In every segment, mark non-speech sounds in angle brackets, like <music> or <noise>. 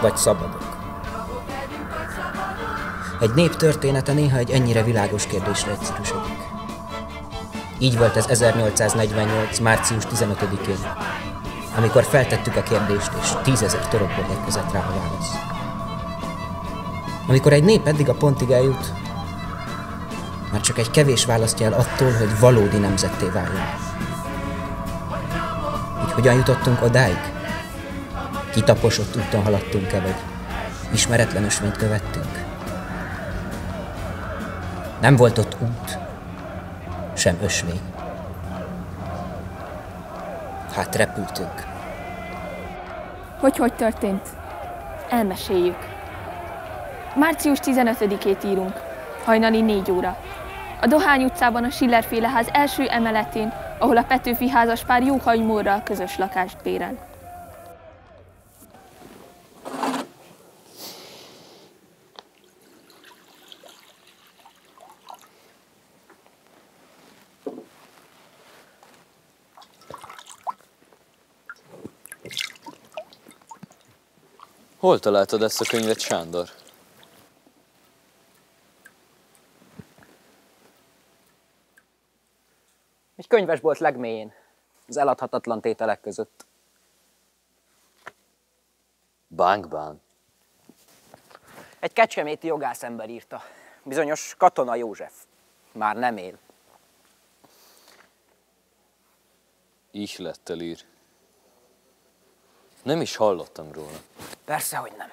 Vagy szabadok. Egy nép története néha egy ennyire világos kérdésre egyszerűsödik. Így volt ez 1848. március 15-én, amikor feltettük a kérdést, és tízezer torokból érkezett rá a válasz. Amikor egy nép eddig a pontig eljut, már csak egy kevés választja el attól, hogy valódi nemzetté váljon. Hogy hogyan jutottunk odáig? Kitaposott úton haladtunk-e, vagy ismeretlen ösvényt követtünk? Nem volt ott út, sem ösvény. Hát repültünk. Hogy hogy történt? Elmeséljük. Március 15-ét írunk, hajnali 4 óra. A Dohány utcában a Schiller ház első emeletén, ahol a Petőfi házas pár jó hagymórral közös lakást bérel. Hol találtad ezt a könyvet, Sándor? Egy könyvesbolt legmélyén, az eladhatatlan tételek között. Bánkbán. Egy kecskeméti jogászember írta. Bizonyos Katona József. Már nem él. Ihlettel ír. Nem is hallottam róla. Persze, hogy nem.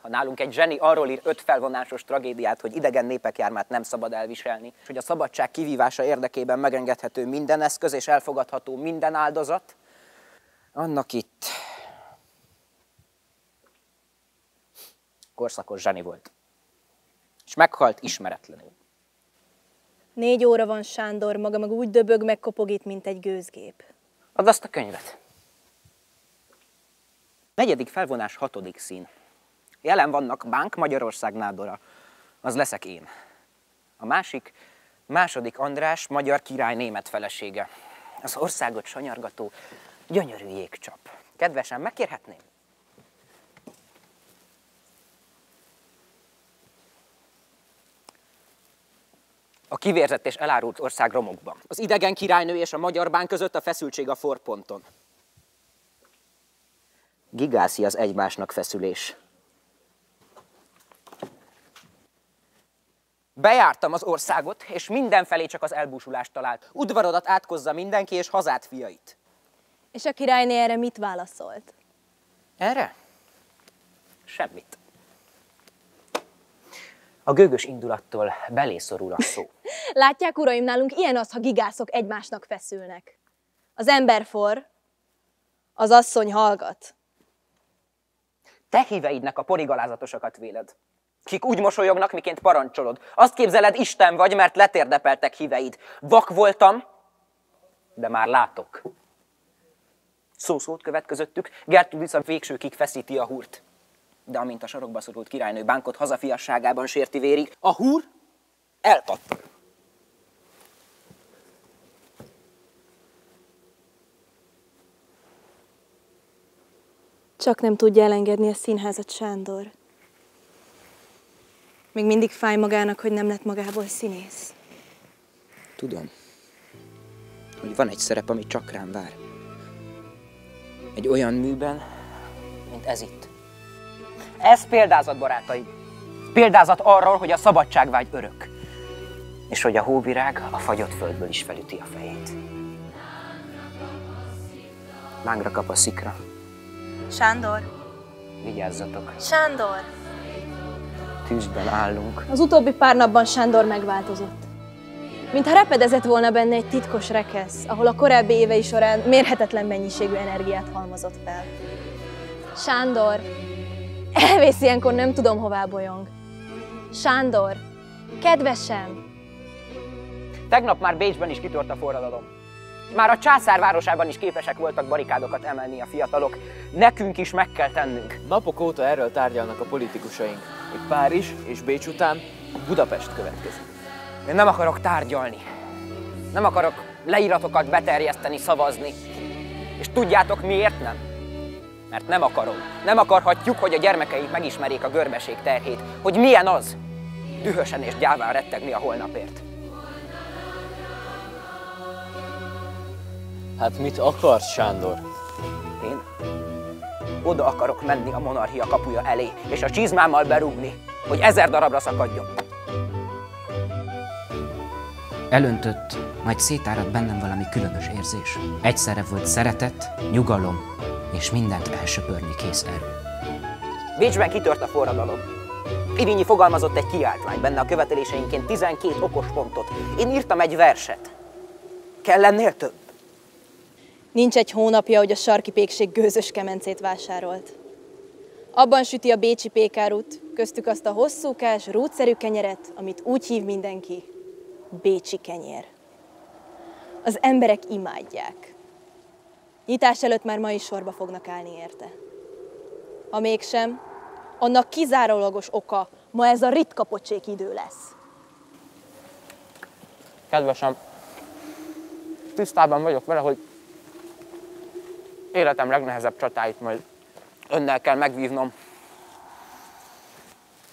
Ha nálunk egy zseni arról ír öt felvonásos tragédiát, hogy idegen népek jármát nem szabad elviselni, és hogy a szabadság kivívása érdekében megengedhető minden eszköz és elfogadható minden áldozat, annak itt korszakos zseni volt. És meghalt ismeretlenül. Négy óra van, Sándor, maga meg úgy döbög, meg kopogít, mint egy gőzgép. Add azt a könyvet. Negyedik felvonás, hatodik szín. Jelen vannak Bánk Magyarország nádora. Az leszek én. A másik, második András, magyar király német felesége. Az országot sanyargató, gyönyörű jégcsap. Kedvesen, megkérhetném? A kivérzett és elárult ország romokban. Az idegen királynő és a magyar bán között a feszültség a forponton. Gigászi az egymásnak feszülés. Bejártam az országot, és mindenfelé csak az elbúsulást talált. Udvarodat átkozza mindenki, és hazát fiait. És a királyné erre mit válaszolt? Erre? Semmit. A gőgös indulattól belészorul a szó. <laughs> Látják, uraim, nálunk ilyen az, ha gigászok egymásnak feszülnek. Az ember for, az asszony hallgat. Te híveidnek a porigalázatosokat véled. Kik úgy mosolyognak, miként parancsolod. Azt képzeled, Isten vagy, mert letérdepeltek híveid. Vak voltam, de már látok. Szó-szót követ Gertrudis a végsőkig feszíti a húrt. De amint a sarokba szorult királynő bánkot hazafiasságában sérti vérig, a húr elpattan. Csak nem tudja elengedni a színházat Sándor. Még mindig fáj magának, hogy nem lett magából színész. Tudom, hogy van egy szerep, ami csak rám vár. Egy olyan műben, mint ez itt. Ez példázat, barátaim. Példázat arról, hogy a szabadságvágy örök. És hogy a hóvirág a fagyott földből is felüti a fejét. Lángra kap a szikra. Sándor! Vigyázzatok, Sándor! tűzben állunk. Az utóbbi pár napban Sándor megváltozott. Mintha repedezett volna benne egy titkos rekesz, ahol a korábbi évei során mérhetetlen mennyiségű energiát halmozott fel. Sándor! Elvész ilyenkor nem tudom, hová bolyong. Sándor! Kedvesem! Tegnap már Bécsben is kitört a forradalom. Már a császár városában is képesek voltak barikádokat emelni a fiatalok. Nekünk is meg kell tennünk. Napok óta erről tárgyalnak a politikusaink, hogy Párizs és Bécs után Budapest következik. Én nem akarok tárgyalni. Nem akarok leíratokat beterjeszteni, szavazni. És tudjátok miért nem? Mert nem akarom, nem akarhatjuk, hogy a gyermekeink megismerjék a görbeség terhét, hogy milyen az. Dühösen és gyáván rettegni a holnapért. Hát mit akarsz, Sándor? Én oda akarok menni a monarchia kapuja elé, és a csizmámmal berúgni, hogy ezer darabra szakadjon. Elöntött, majd szétáradt bennem valami különös érzés. Egyszerre volt szeretet, nyugalom, és mindent elsöpörni kész erő. Bécsben kitört a forradalom. Irinyi fogalmazott egy kiáltvány, benne a követeléseinként 12 okos pontot. Én írtam egy verset. Kell ennél több? Nincs egy hónapja, hogy a sarki pékség gőzös kemencét vásárolt. Abban süti a bécsi pékárút, köztük azt a hosszúkás, rútszerű kenyeret, amit úgy hív mindenki, bécsi kenyér. Az emberek imádják. Nyitás előtt már ma is sorba fognak állni érte. Ha mégsem, annak kizárólagos oka ma ez a ritka pocsék idő lesz. Kedvesem, tisztában vagyok vele, hogy életem legnehezebb csatáit majd önnel kell megvívnom.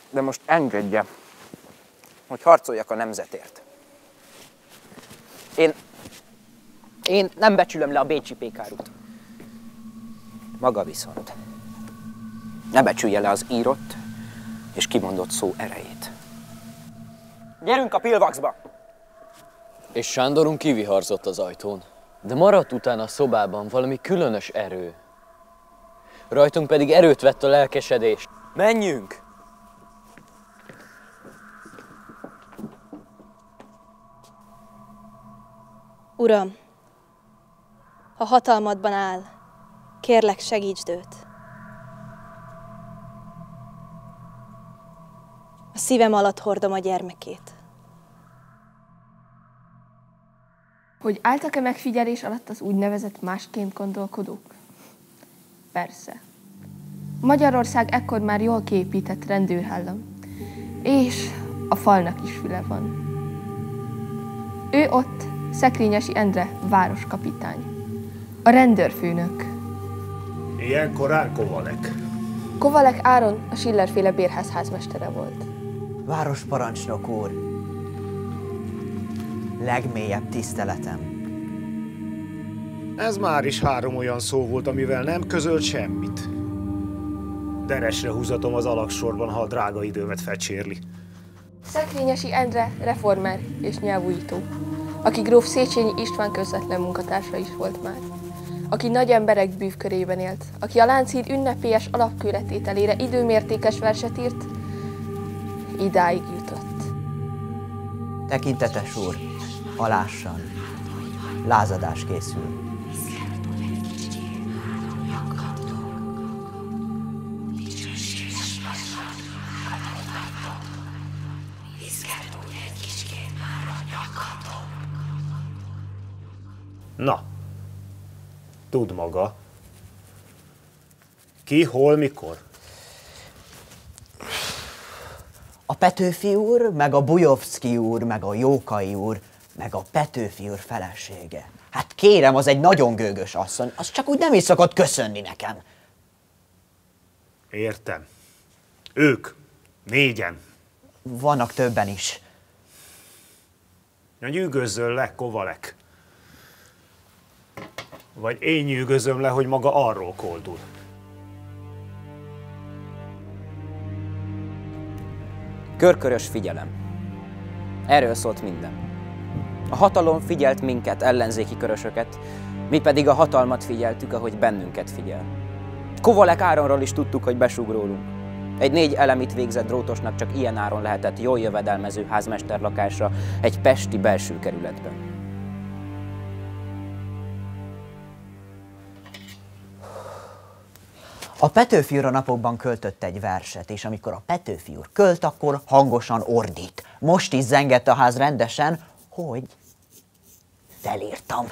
De most engedje, hogy harcoljak a nemzetért. Én, én nem becsülöm le a Bécsi pékárút. Maga viszont ne becsülje le az írott és kimondott szó erejét. Gyerünk a pilvaxba! És Sándorunk kiviharzott az ajtón, de maradt utána a szobában valami különös erő. Rajtunk pedig erőt vett a lelkesedés. Menjünk! Uram, ha hatalmadban áll, kérlek segítsd őt. A szívem alatt hordom a gyermekét. Hogy álltak-e megfigyelés alatt az úgynevezett másként gondolkodók? Persze. Magyarország ekkor már jól képített rendőrállam, és a falnak is füle van. Ő ott Szekrényesi Endre városkapitány, a rendőrfőnök. Ilyen korán kovalek. Kovalek Áron a Schillerféle bérház házmestere volt. Városparancsnok úr, legmélyebb tiszteletem. Ez már is három olyan szó volt, amivel nem közölt semmit. Deresre húzatom az alaksorban, ha a drága időmet fecsérli. Szekrényesi Endre reformer és nyelvújító, aki gróf Széchenyi István közvetlen munkatársa is volt már. Aki nagy emberek bűvkörében élt, aki a Lánchíd ünnepélyes alapkőletételére időmértékes verset írt, idáig jutott. Tekintetes úr, alássan, lázadás készül. Na, tud maga. Ki, hol, mikor? A Petőfi úr, meg a Bujovszki úr, meg a Jókai úr, meg a Petőfi úr felesége. Hát kérem, az egy nagyon gőgös asszony, az csak úgy nem is szokott köszönni nekem. Értem. Ők, négyen. Vannak többen is. Na nyűgözzön le, kovalek. Vagy én nyűgözöm le, hogy maga arról koldul. Körkörös figyelem. Erről szólt minden. A hatalom figyelt minket, ellenzéki körösöket, mi pedig a hatalmat figyeltük, ahogy bennünket figyel. Kovalek Áronról is tudtuk, hogy besúg rólunk. Egy négy elemit végzett drótosnak csak ilyen áron lehetett jól jövedelmező házmester lakásra egy pesti belső kerületben. A Petőfi úr a napokban költött egy verset, és amikor a Petőfi úr költ, akkor hangosan ordít. Most is zengett a ház rendesen, hogy felírtam.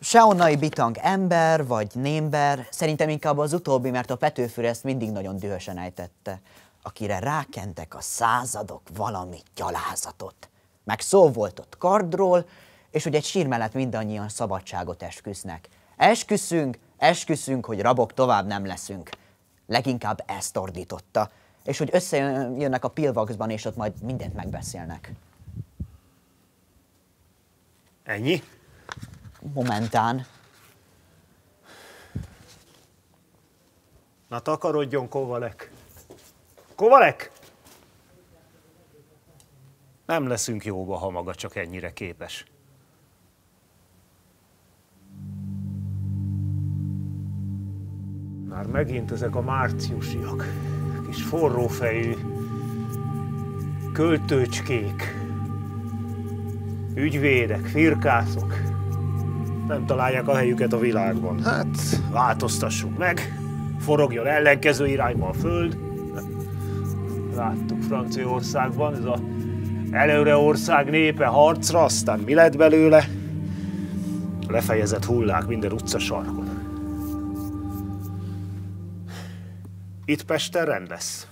Seonnai bitang ember vagy némber, szerintem inkább az utóbbi, mert a Petőfűr ezt mindig nagyon dühösen ejtette, akire rákentek a századok valami gyalázatot. Meg szó volt ott kardról, és hogy egy sír mellett mindannyian szabadságot esküsznek. Esküszünk, esküszünk, hogy rabok tovább nem leszünk. Leginkább ezt ordította, és hogy összejönnek a Pilvaxban, és ott majd mindent megbeszélnek. Ennyi? Momentán. Na takarodjon, Kovalek. Kovalek! Nem leszünk jóba, ha maga csak ennyire képes. Már megint ezek a márciusiak, kis forrófejű költőcskék, ügyvédek, firkászok, nem találják a helyüket a világban. Hát, változtassuk meg, forogjon ellenkező irányba a föld. Láttuk Franciaországban, ez a előre ország népe harcra, aztán mi lett belőle? Lefejezett hullák minden utca sarkon. Itt Pesten rend lesz.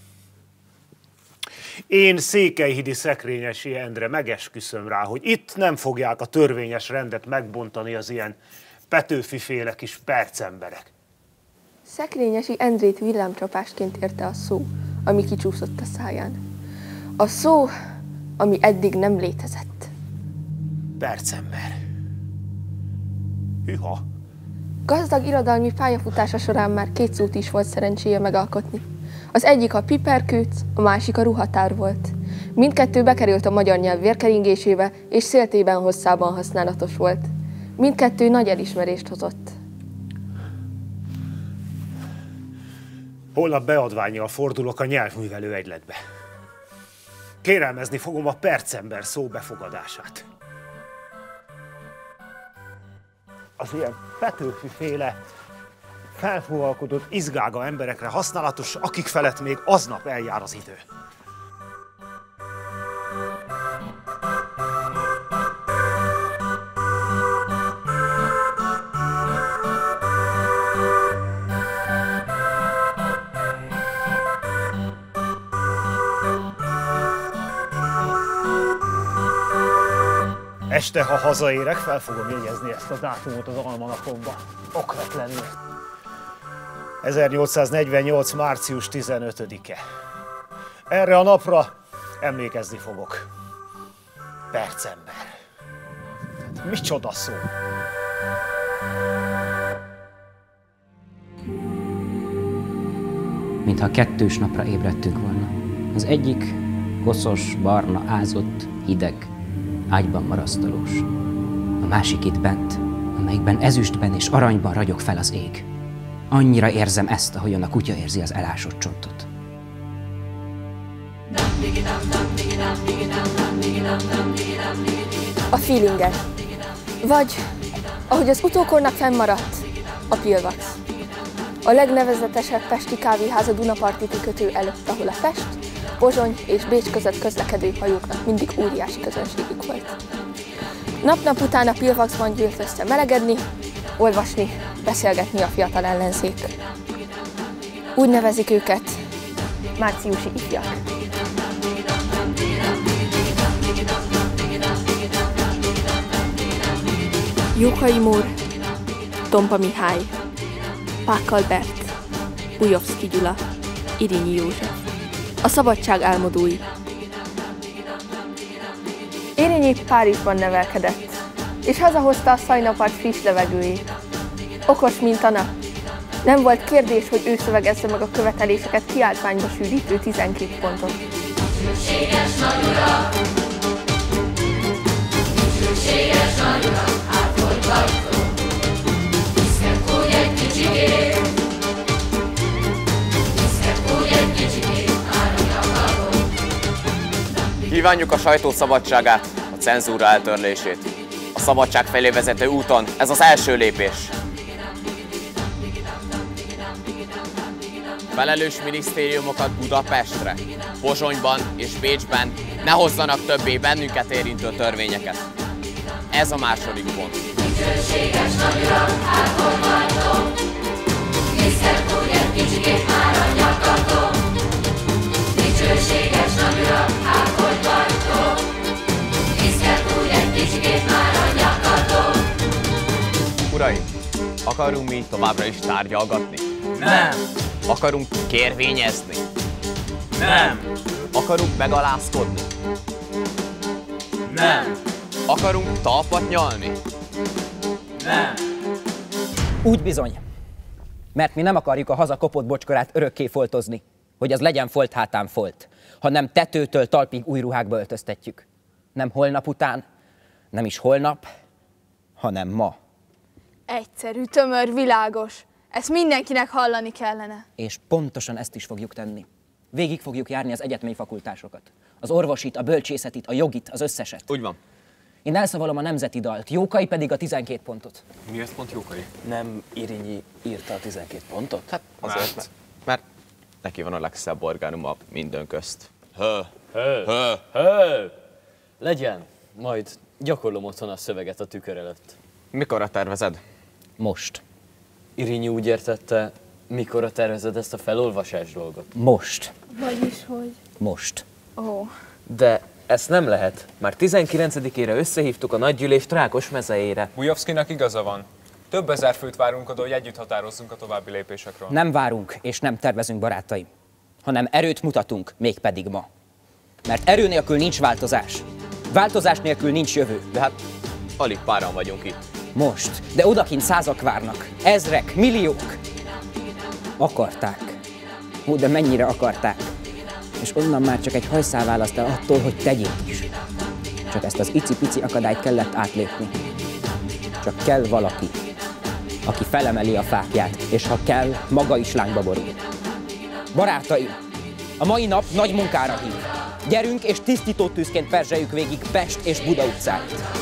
Én Székelyhidi Szekrényesi Endre megesküszöm rá, hogy itt nem fogják a törvényes rendet megbontani az ilyen Petőfi-féle kis percemberek. Szekrényesi Endrét villámcsapásként érte a szó, ami kicsúszott a száján. A szó, ami eddig nem létezett. Percember. Hűha. Gazdag irodalmi pályafutása során már két szót is volt szerencséje megalkotni. Az egyik a piperkőc, a másik a ruhatár volt. Mindkettő bekerült a magyar nyelv vérkeringésébe, és széltében hosszában használatos volt. Mindkettő nagy elismerést hozott. Holnap beadványjal fordulok a nyelvművelő egyletbe. Kérelmezni fogom a percember szó Az ilyen Petőfi-féle felfúvalkodott izgága emberekre használatos, akik felett még aznap eljár az idő. Este, ha hazaérek, fel fogom jegyezni ezt a dátumot az almanapomba. Okvetlenül. 1848. március 15-e. Erre a napra emlékezni fogok. Percember. Micsoda szó. mintha kettős napra ébredtünk volna. Az egyik koszos, barna, ázott, hideg, ágyban marasztalós. A másik itt bent, amelyikben ezüstben és aranyban ragyog fel az ég. Annyira érzem ezt, ahogyan a kutya érzi az elásott csontot. A feelinget. Vagy, ahogy az utókornak fennmaradt, a pilvax. A legnevezetesebb pesti kávéház a Dunaparti kikötő előtt, ahol a Pest, Pozsony és Bécs között közlekedő hajóknak mindig óriási közönségük volt. Nap-nap után a Pilvaxban gyűlt össze melegedni, olvasni, beszélgetni a fiatal ellenzék. Úgy nevezik őket márciusi ifjak. Jókai Mór, Tompa Mihály, Pákkal Bert, Bujovszki Gyula, Irinyi József. A szabadság álmodói. Irinyi Párizsban nevelkedett, és hazahozta a szajnapart friss levegőjét. Okos, mint a nap. Nem volt kérdés, hogy ő szövegezze meg a követeléseket kiáltványba sűrítő 12 pontot. Kívánjuk a sajtó szabadságát, a cenzúra eltörlését. A szabadság felé vezető úton ez az első lépés. Felelős minisztériumokat Budapestre, Pozsonyban és Bécsben ne hozzanak többé bennünket érintő törvényeket. Ez a második pont. Dicsőséges nagy uram, hát hogy vagytok? Viszket úgy egy kicsikét már a nyak Akarunk mi továbbra is tárgyalgatni? Nem! Akarunk kérvényezni? Nem! Akarunk megalázkodni? Nem! Akarunk talpat nyalni? Nem! Úgy bizony. Mert mi nem akarjuk a haza kopott bocskorát örökké foltozni, hogy az legyen folt hátán folt, hanem tetőtől talpig új ruhákba öltöztetjük. Nem holnap után, nem is holnap, hanem ma. Egyszerű, tömör, világos. Ezt mindenkinek hallani kellene. És pontosan ezt is fogjuk tenni. Végig fogjuk járni az egyetemi fakultásokat. Az orvosit, a bölcsészetit, a jogit, az összeset. Úgy van. Én elszavalom a nemzeti dalt, Jókai pedig a 12 pontot. Miért pont Jókai? Nem Irinyi írta a 12 pontot? Hát azért, mert, mert neki van a legszebb orgánuma minden közt. Hö. Hő, Hö. hő. Legyen, majd gyakorlom otthon a szöveget a tükör előtt. Mikorra tervezed? Most. Irinyi úgy értette, mikorra tervezed ezt a felolvasás dolgot? Most. Vagyis, hogy... Most. Ó, De ezt nem lehet. Már 19-ére összehívtuk a nagygyűlést Rákos mezejére. Bujovszkinak igaza van. Több ezer főt várunk oda, hogy együtt határozzunk a további lépésekről. Nem várunk és nem tervezünk, barátaim, hanem erőt mutatunk, mégpedig ma. Mert erő nélkül nincs változás. Változás nélkül nincs jövő. De hát alig páran vagyunk itt. Most, de odakint százak várnak. Ezrek, milliók. Akarták. Ó, de mennyire akarták. És onnan már csak egy hajszál választ el attól, hogy tegyék is. Csak ezt az icipici akadályt kellett átlépni. Csak kell valaki, aki felemeli a fákját, és ha kell, maga is lángba borul. Barátaim, a mai nap nagy munkára hív. Gyerünk és tisztító tűzként perzseljük végig Pest és Buda utcáit.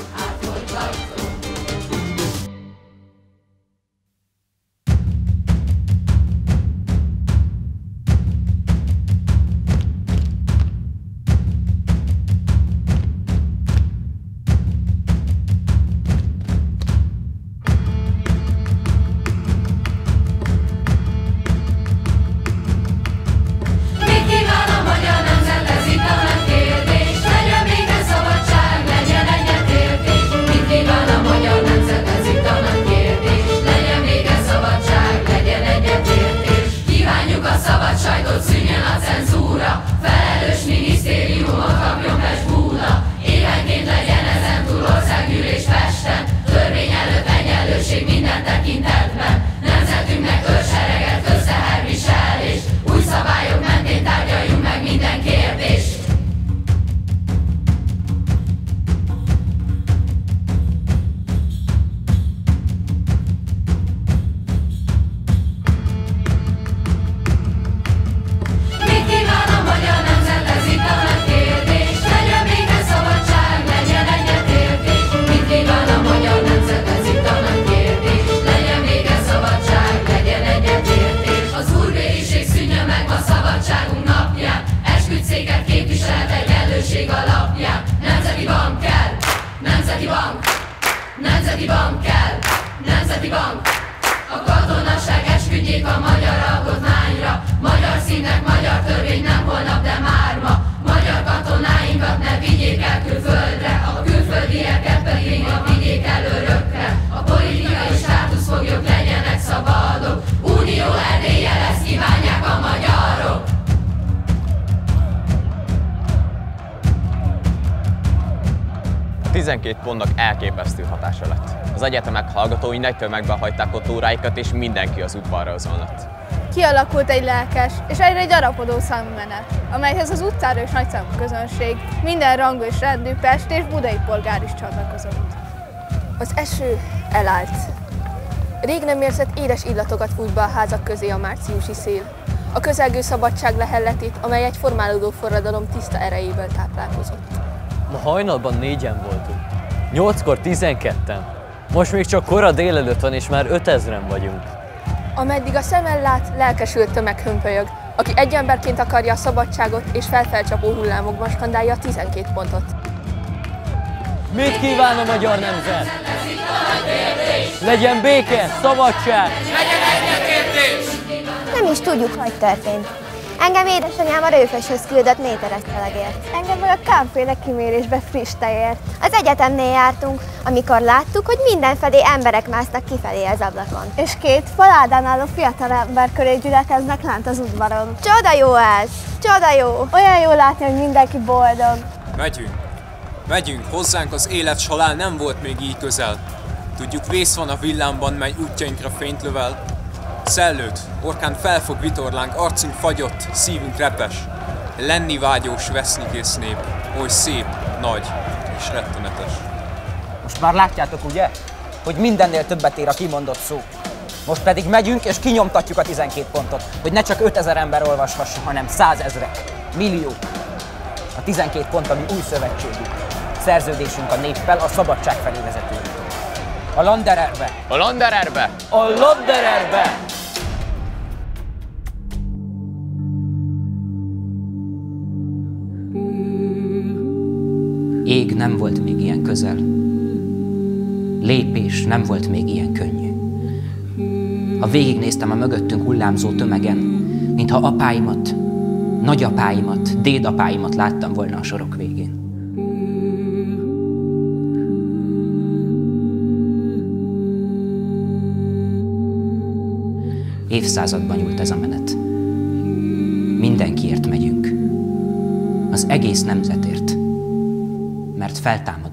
12 pontnak elképesztő hatása lett. Az egyetemek hallgatói nagy tömegben hagyták ott óráikat, és mindenki az udvarra azonnat. Kialakult egy lelkes és egyre gyarapodó számú menet, amelyhez az utcára és nagyszámú közönség, minden rangú és rendű Pest és budai polgár is csatlakozott. Az eső elállt. Rég nem érzett édes illatokat fújt be a házak közé a márciusi szél. A közelgő szabadság lehelletét, amely egy formálódó forradalom tiszta erejéből táplálkozott. Ma hajnalban négyen voltunk. Nyolckor tizenketten. Most még csak kora délelőtt van, és már ötezren vagyunk. Ameddig a szemmel lát, lelkesült tömeg hömpölyög, aki egy emberként akarja a szabadságot és felfelcsapó hullámokban skandálja a 12 pontot. Mit kíván a magyar nemzet? Legyen béke, szabadság! Nem is tudjuk, hogy történt. Engem édesanyám a rőföshöz küldött méteres szelegért. Engem meg a kámféle kimérésbe friss tejért. Az egyetemnél jártunk, amikor láttuk, hogy mindenfelé emberek másztak kifelé az ablakon. És két faládán álló fiatal ember köré gyülekeznek lent az udvaron. Csoda jó ez! Csoda jó! Olyan jó látni, hogy mindenki boldog. Megyünk. Megyünk, hozzánk az élet s halál nem volt még így közel. Tudjuk, vész van a villámban, mely útjainkra fényt lövel. Szellőt, orkán felfog vitorlánk, arcunk fagyott, szívünk repes. Lenni vágyós, veszni kész nép, oly szép, nagy és rettenetes. Most már látjátok, ugye, hogy mindennél többet ér a kimondott szó. Most pedig megyünk és kinyomtatjuk a 12 pontot, hogy ne csak 5000 ember olvashassa, hanem százezrek, millió. A 12 pont, ami új szövetségünk. Szerződésünk a néppel, a szabadság felé vezető. A Landererbe! A Landererbe! A Landererbe! Nem volt még ilyen közel. Lépés nem volt még ilyen könnyű. Ha végignéztem a mögöttünk hullámzó tömegen, mintha apáimat, nagyapáimat, dédapáimat láttam volna a sorok végén. Évszázadban nyúlt ez a menet. Mindenkiért megyünk. Az egész nemzetért. Mert feltámadott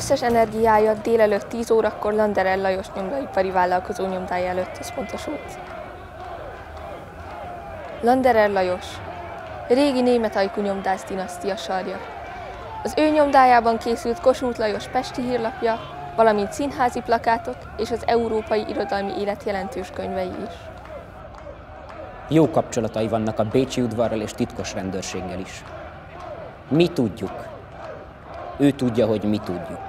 összes energiája délelőtt 10 órakor Landerer Lajos nyomdaipari vállalkozó nyomdája előtt összpontosult. Landerer Lajos, régi német ajkú nyomdász dinasztia sarja. Az ő nyomdájában készült Kossuth Lajos Pesti hírlapja, valamint színházi plakátok és az európai irodalmi élet jelentős könyvei is. Jó kapcsolatai vannak a Bécsi udvarral és titkos rendőrséggel is. Mi tudjuk. Ő tudja, hogy mi tudjuk.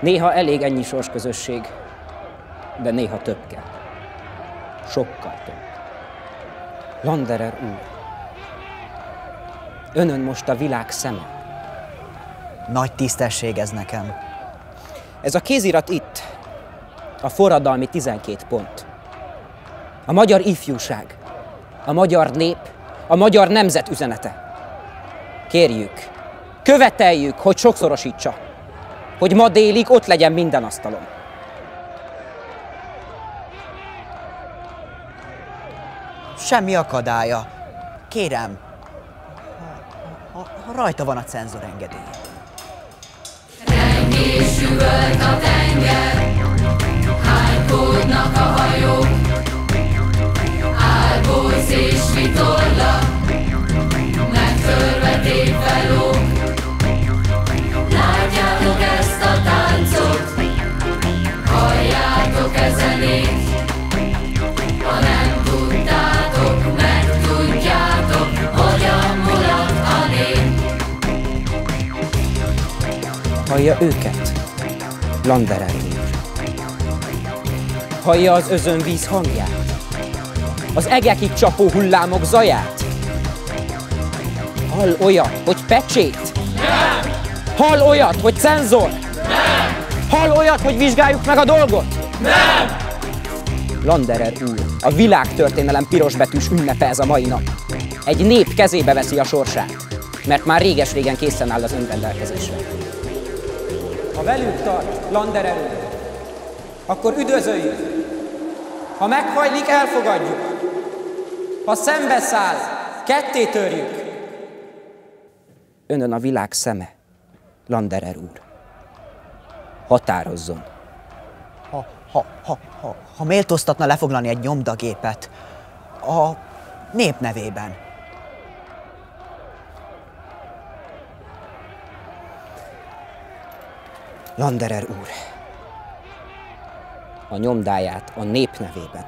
Néha elég ennyi sorsközösség, de néha több kell. Sokkal több. Landerer úr, önön most a világ szeme. Nagy tisztesség ez nekem. Ez a kézirat itt, a forradalmi 12 pont. A magyar ifjúság, a magyar nép, a magyar nemzet üzenete. Kérjük, követeljük, hogy sokszorosítsa, hogy ma délig ott legyen minden asztalon. Semmi akadálya. Kérem, ha, ha, ha rajta van a cenzor engedély. Üvölt a tenger, hánykódnak a hajók, álboz és Hallja őket, Landerer úr. Hallja az özönvíz hangját, az egekig csapó hullámok zaját. Hall olyat, hogy pecsét? Nem! Hall olyat, hogy cenzor? Nem! Hall olyat, hogy vizsgáljuk meg a dolgot? Nem! Landerer úr, a világtörténelem pirosbetűs ünnepe ez a mai nap. Egy nép kezébe veszi a sorsát, mert már réges-régen készen áll az önrendelkezésre. Ha velünk tart, Landerer úr, akkor üdvözöljük. Ha meghajlik, elfogadjuk. Ha szembeszáll, ketté törjük. Önön a világ szeme, Landerer úr. Határozzon. Ha, ha, ha, ha, ha méltóztatna lefoglalni egy nyomdagépet a nép nevében. Landerer úr, a nyomdáját a nép nevében.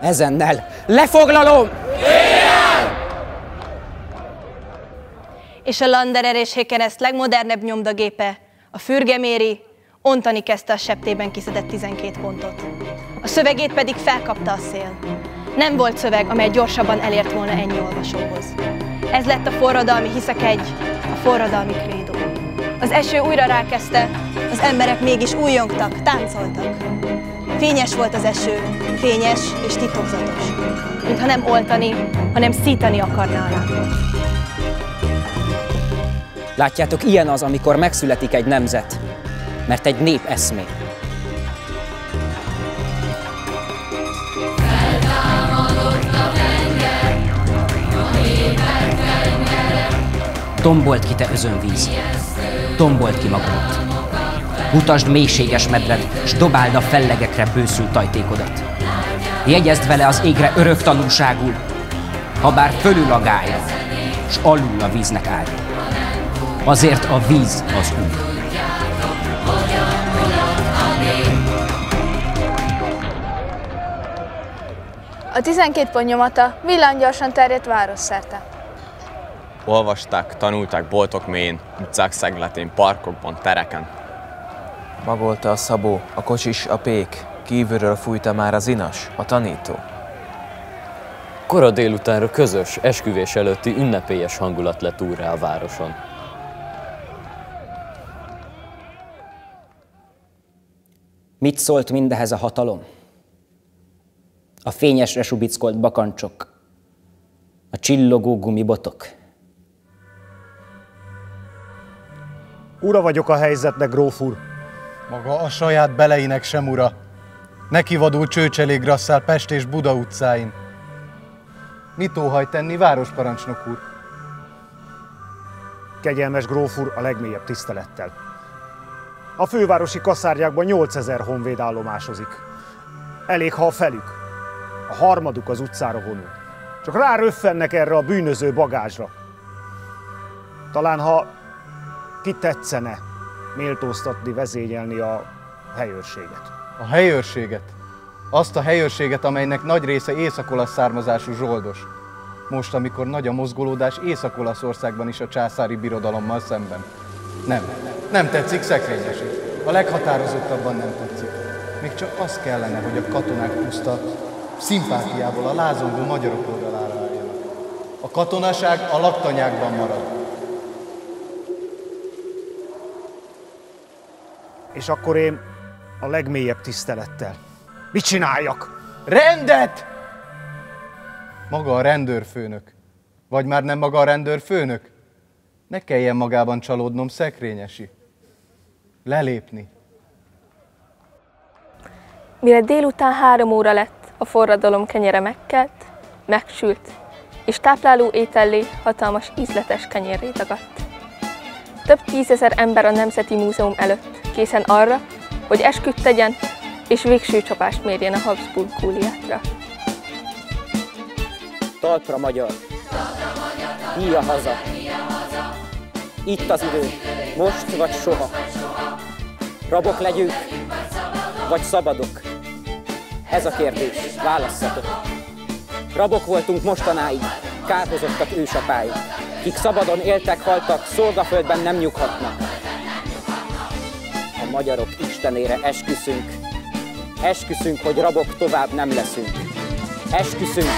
Ezennel lefoglalom! Éjjel! És a Landerer és Hekereszt legmodernebb nyomdagépe, a Fürgeméri, ontani kezdte a septében kiszedett 12 pontot. A szövegét pedig felkapta a szél. Nem volt szöveg, amely gyorsabban elért volna ennyi olvasóhoz. Ez lett a forradalmi hiszek egy, a forradalmi krédó. Az eső újra rákezdte, az emberek mégis újjongtak, táncoltak. Fényes volt az eső, fényes és titokzatos. Mintha nem oltani, hanem szítani akarná a lámpot. Látjátok, ilyen az, amikor megszületik egy nemzet, mert egy nép eszmé. Tombolt ki te özönvíz, tombolt ki magadat. Mutasd mélységes medved, s dobáld a fellegekre bőszült tajtékodat. Jegyezd vele az égre örök tanúságul, ha bár fölül a gája, s alul a víznek áll. Azért a víz az úr. A 12 pont nyomata villámgyorsan terjedt városszerte. Olvasták, tanulták boltok mélyén, utcák szegletén, parkokban, tereken. Magolta a szabó, a kocsis, a pék, kívülről fújta már az inas, a tanító. Kora délutánra közös, esküvés előtti ünnepélyes hangulat lett úrrá a városon. Mit szólt mindehez a hatalom? A fényesre subickolt bakancsok, a csillogó gumibotok. Ura vagyok a helyzetnek, gróf úr. Maga a saját beleinek sem ura. Neki vadul csőcselék grasszál Pest és Buda utcáin. Mit óhaj tenni, városparancsnok úr? Kegyelmes gróf úr a legmélyebb tisztelettel. A fővárosi kaszárnyákban 8000 honvéd állomásozik. Elég, ha a felük, a harmaduk az utcára vonul. Csak ráröffennek erre a bűnöző bagázsra. Talán ha ki tetszene méltóztatni, vezényelni a helyőrséget. A helyőrséget. Azt a helyőrséget, amelynek nagy része észak származású zsoldos. Most, amikor nagy a mozgolódás Észak-Olaszországban is a császári birodalommal szemben. Nem, nem tetszik szekrényesi. A leghatározottabban nem tetszik. Még csak az kellene, hogy a katonák puszta szimpátiából a lázongó magyarok oldalára álljanak. A katonaság a laktanyákban marad. És akkor én a legmélyebb tisztelettel. Mit csináljak? Rendet! Maga a rendőrfőnök. Vagy már nem maga a rendőrfőnök? Ne kelljen magában csalódnom, szekrényesi. Lelépni. Mire délután három óra lett, a forradalom kenyere megkelt, megsült, és tápláló étellé hatalmas ízletes kenyérré dagadt. Több tízezer ember a Nemzeti Múzeum előtt, készen arra, hogy esküt tegyen, és végső csapást mérjen a Habsburg kúliátra. Talpra magyar! Híja haza! Itt az idő, most vagy soha. Rabok legyünk, vagy szabadok? Ez a kérdés, válasszatok. Rabok voltunk mostanáig, kárhozottak ősapáink, kik szabadon éltek, haltak, szolgaföldben nem nyughatnak. Magyarok istenére esküszünk, esküszünk, hogy rabok tovább nem leszünk. Esküszünk,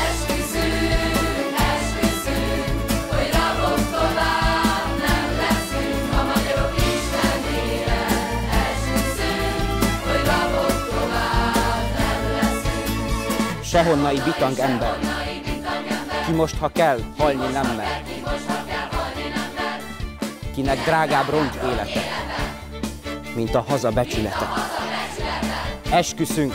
sehonnai bitang ember, ki most, ha kell, halni nem mer. Kinek drágább roncs élete, mint a haza becsülete. Esküszünk,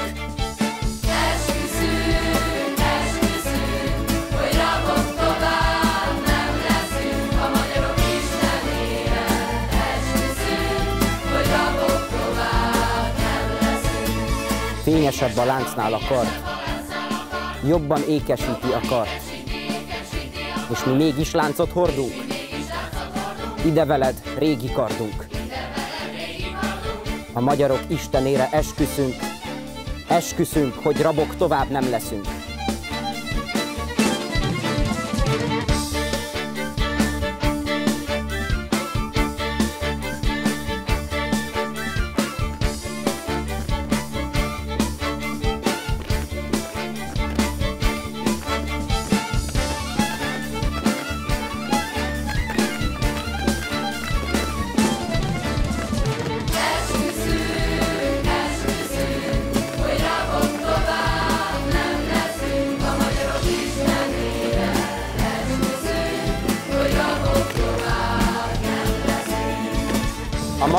fényesebb a láncnál a kard, jobban ékesíti a kart. És mi mégis láncot hordunk? Ide veled, régi kardunk. A magyarok istenére esküszünk, esküszünk, hogy rabok tovább nem leszünk.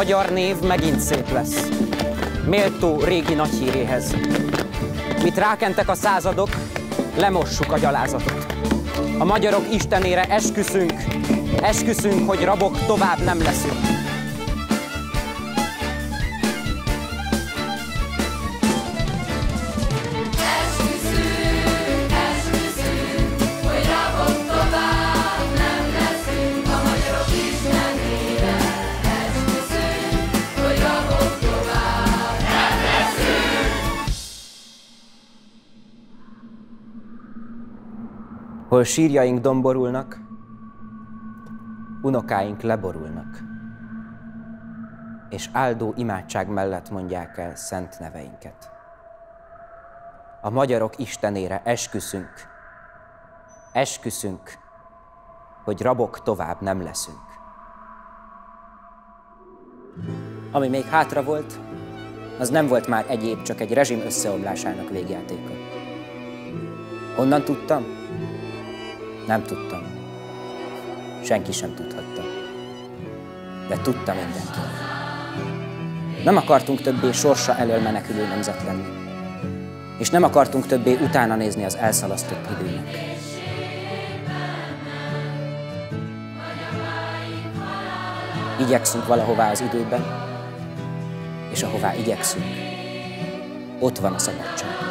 Magyar név megint szép lesz. Méltó régi nagy híréhez. Mit rákentek a századok, lemossuk a gyalázatot. A magyarok istenére esküszünk, esküszünk, hogy rabok tovább nem leszünk. Hol sírjaink domborulnak, unokáink leborulnak, és áldó imádság mellett mondják el szent neveinket. A magyarok istenére esküszünk, esküszünk, hogy rabok tovább nem leszünk. Ami még hátra volt, az nem volt már egyéb, csak egy rezsim összeomlásának végjátéka. Honnan tudtam? Nem tudtam. Senki sem tudhatta. De tudta mindenki. Nem akartunk többé sorsa elől menekülő nemzet lenni. És nem akartunk többé utána nézni az elszalasztott időnek. Igyekszünk valahová az időben, és ahová igyekszünk, ott van a szabadság.